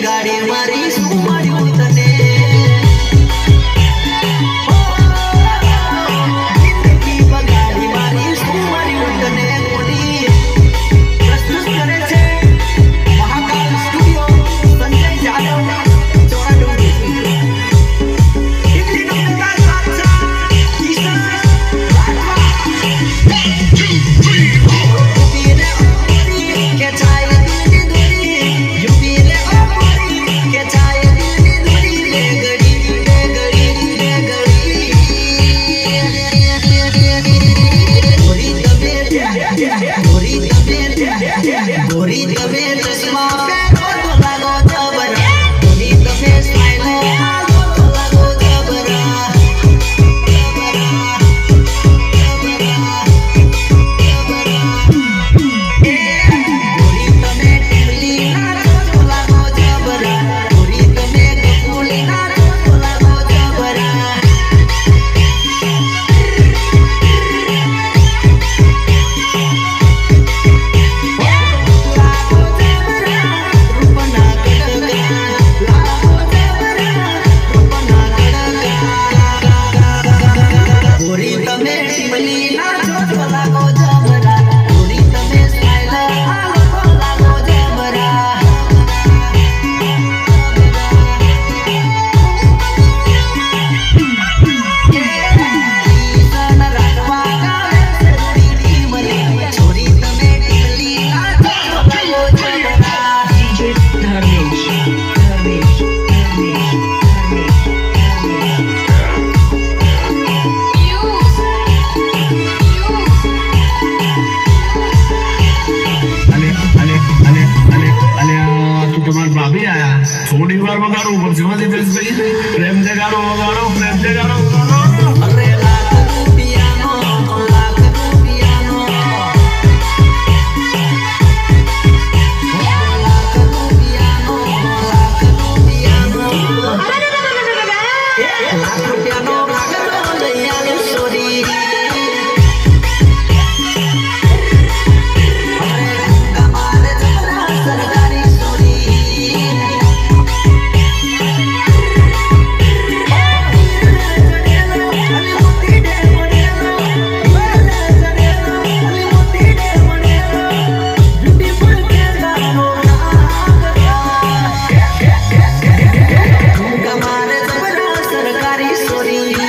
गाड़ी मारी થોડી વાર વગાડવું પડશે હો દિપેશભાઈ પ્રેમ જગાડો વગાડો પ્રેમ જગાડો વગાડો અરે લાખ રૂપિયાનો લાખ Sorry.